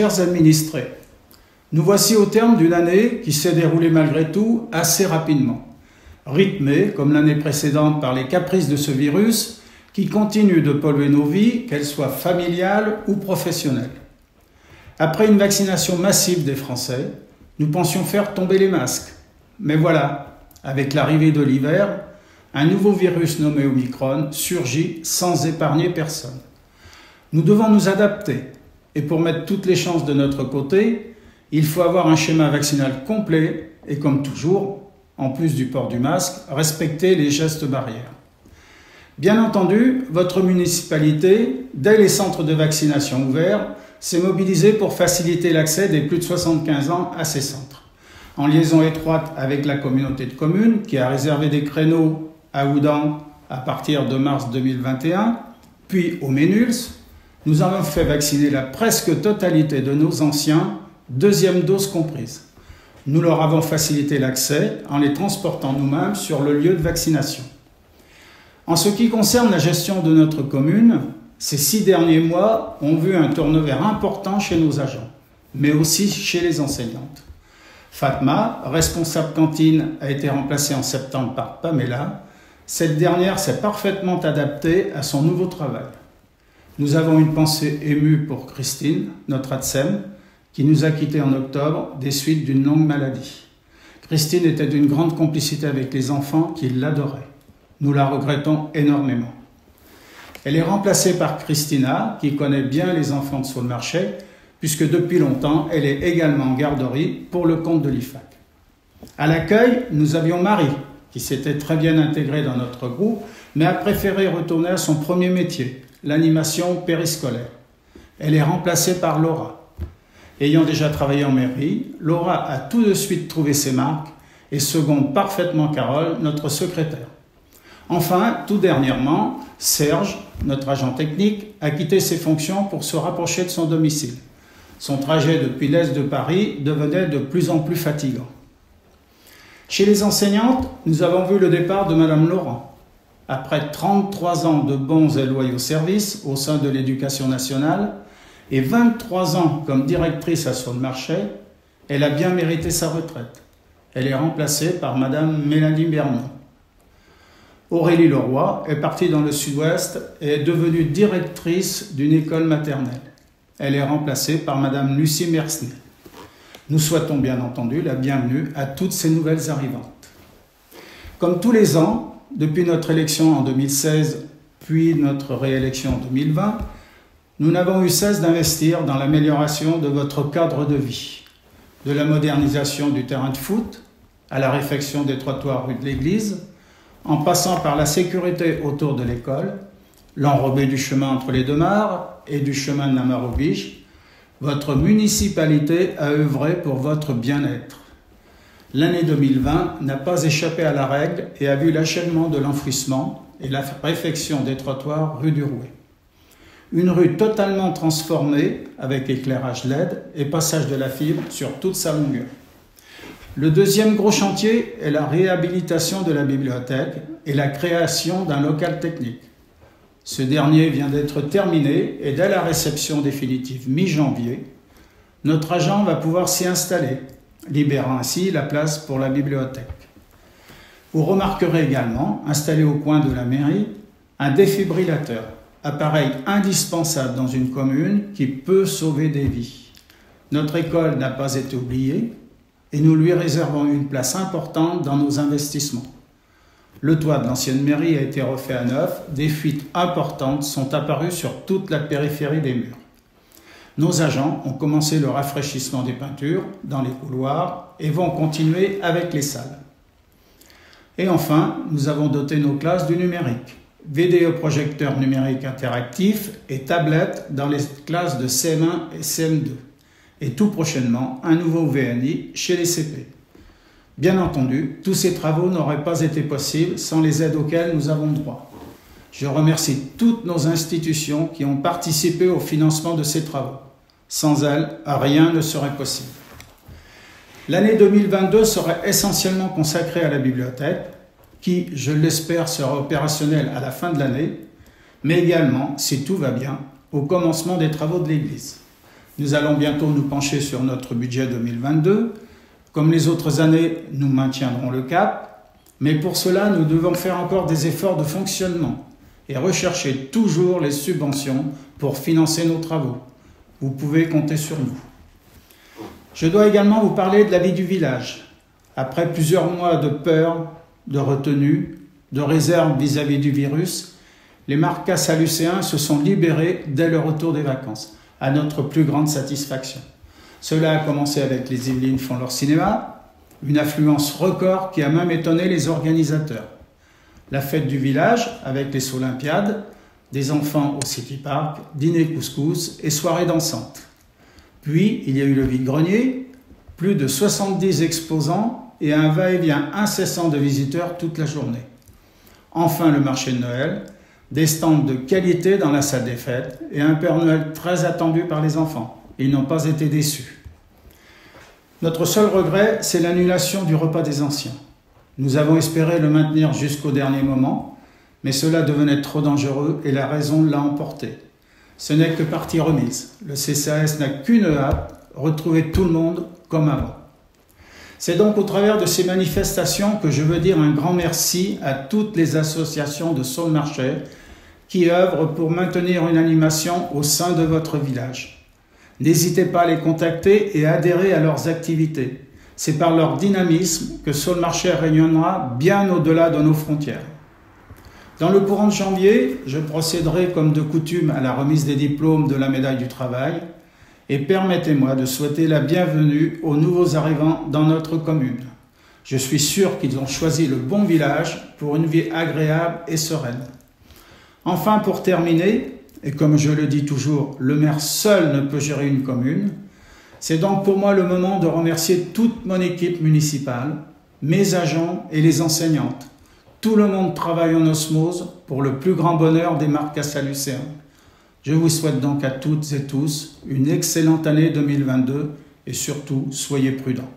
Chers administrés, nous voici au terme d'une année qui s'est déroulée malgré tout assez rapidement, rythmée comme l'année précédente par les caprices de ce virus qui continue de polluer nos vies, qu'elles soient familiales ou professionnelles. Après une vaccination massive des Français, nous pensions faire tomber les masques. Mais voilà, avec l'arrivée de l'hiver, un nouveau virus nommé Omicron surgit sans épargner personne. Nous devons nous adapter, et pour mettre toutes les chances de notre côté, il faut avoir un schéma vaccinal complet et comme toujours, en plus du port du masque, respecter les gestes barrières. Bien entendu, votre municipalité, dès les centres de vaccination ouverts, s'est mobilisée pour faciliter l'accès des plus de 75 ans à ces centres. En liaison étroite avec la communauté de communes qui a réservé des créneaux à Oudan à partir de mars 2021, puis au Ménuls, nous avons fait vacciner la presque totalité de nos anciens deuxième dose comprise. Nous leur avons facilité l'accès en les transportant nous-mêmes sur le lieu de vaccination. En ce qui concerne la gestion de notre commune, ces six derniers mois ont vu un turnover important chez nos agents, mais aussi chez les enseignantes. Fatma, responsable cantine, a été remplacée en septembre par Pamela. Cette dernière s'est parfaitement adaptée à son nouveau travail. Nous avons une pensée émue pour Christine, notre ATSEM, qui nous a quittés en octobre des suites d'une longue maladie. Christine était d'une grande complicité avec les enfants qui l'adoraient. Nous la regrettons énormément. Elle est remplacée par Christina, qui connaît bien les enfants de son marché, puisque depuis longtemps, elle est également en garderie pour le compte de l'IFAC. À l'accueil, nous avions Marie, qui s'était très bien intégrée dans notre groupe, mais a préféré retourner à son premier métier, l'animation périscolaire. Elle est remplacée par Laura. Ayant déjà travaillé en mairie, Laura a tout de suite trouvé ses marques et seconde parfaitement Carole, notre secrétaire. Enfin, tout dernièrement, Serge, notre agent technique, a quitté ses fonctions pour se rapprocher de son domicile. Son trajet depuis l'est de Paris devenait de plus en plus fatigant. Chez les enseignantes, nous avons vu le départ de Madame Laurent. Après 33 ans de bons et loyaux services au sein de l'éducation nationale, et 23 ans comme directrice à son marché, elle a bien mérité sa retraite. Elle est remplacée par Madame Mélanie Bernon. Aurélie Leroy est partie dans le sud-ouest et est devenue directrice d'une école maternelle. Elle est remplacée par Madame Lucie Mersnay. Nous souhaitons bien entendu la bienvenue à toutes ces nouvelles arrivantes. Comme tous les ans, depuis notre élection en 2016 puis notre réélection en 2020, nous n'avons eu cesse d'investir dans l'amélioration de votre cadre de vie, de la modernisation du terrain de foot à la réfection des trottoirs rue de l'église, en passant par la sécurité autour de l'école, l'enrobé du chemin entre les deux mares et du chemin de la votre municipalité a œuvré pour votre bien-être. L'année 2020 n'a pas échappé à la règle et a vu l'achèvement de l'enfouissement et la réfection des trottoirs rue du Rouet. Une rue totalement transformée avec éclairage LED et passage de la fibre sur toute sa longueur. Le deuxième gros chantier est la réhabilitation de la bibliothèque et la création d'un local technique. Ce dernier vient d'être terminé et dès la réception définitive mi-janvier, notre agent va pouvoir s'y installer, libérant ainsi la place pour la bibliothèque. Vous remarquerez également, installé au coin de la mairie, un défibrillateur appareil indispensable dans une commune qui peut sauver des vies. Notre école n'a pas été oubliée et nous lui réservons une place importante dans nos investissements. Le toit de l'ancienne mairie a été refait à neuf, des fuites importantes sont apparues sur toute la périphérie des murs. Nos agents ont commencé le rafraîchissement des peintures dans les couloirs et vont continuer avec les salles. Et enfin, nous avons doté nos classes du numérique vidéoprojecteur numérique interactif et tablette dans les classes de CM1 et CM2. Et tout prochainement, un nouveau VNI chez les CP. Bien entendu, tous ces travaux n'auraient pas été possibles sans les aides auxquelles nous avons droit. Je remercie toutes nos institutions qui ont participé au financement de ces travaux. Sans elles, rien ne serait possible. L'année 2022 sera essentiellement consacrée à la bibliothèque, qui, je l'espère, sera opérationnel à la fin de l'année, mais également, si tout va bien, au commencement des travaux de l'Église. Nous allons bientôt nous pencher sur notre budget 2022. Comme les autres années, nous maintiendrons le cap, mais pour cela, nous devons faire encore des efforts de fonctionnement et rechercher toujours les subventions pour financer nos travaux. Vous pouvez compter sur nous. Je dois également vous parler de la vie du village. Après plusieurs mois de peur, de retenue, de réserve vis-à-vis du virus, les marcas salucéens se sont libérés dès le retour des vacances, à notre plus grande satisfaction. Cela a commencé avec les Yvelines font leur cinéma, une affluence record qui a même étonné les organisateurs. La fête du village avec les Olympiades, des enfants au City Park, dîner couscous et soirées dansantes. Puis il y a eu le vide-grenier, plus de 70 exposants et un va-et-vient incessant de visiteurs toute la journée. Enfin le marché de Noël, des stands de qualité dans la salle des fêtes et un Père Noël très attendu par les enfants. Ils n'ont pas été déçus. Notre seul regret, c'est l'annulation du repas des anciens. Nous avons espéré le maintenir jusqu'au dernier moment, mais cela devenait trop dangereux et la raison l'a emporté. Ce n'est que partie remise. Le CCAS n'a qu'une hâte, retrouver tout le monde comme avant. C'est donc au travers de ces manifestations que je veux dire un grand merci à toutes les associations de Saul-Marché qui œuvrent pour maintenir une animation au sein de votre village. N'hésitez pas à les contacter et adhérer à leurs activités. C'est par leur dynamisme que Saul-Marché rayonnera bien au-delà de nos frontières. Dans le courant de janvier, je procéderai comme de coutume à la remise des diplômes de la médaille du travail et permettez-moi de souhaiter la bienvenue aux nouveaux arrivants dans notre commune. Je suis sûr qu'ils ont choisi le bon village pour une vie agréable et sereine. Enfin, pour terminer, et comme je le dis toujours, le maire seul ne peut gérer une commune, c'est donc pour moi le moment de remercier toute mon équipe municipale, mes agents et les enseignantes. Tout le monde travaille en osmose pour le plus grand bonheur des marques salucéens. Je vous souhaite donc à toutes et tous une excellente année 2022 et surtout soyez prudents.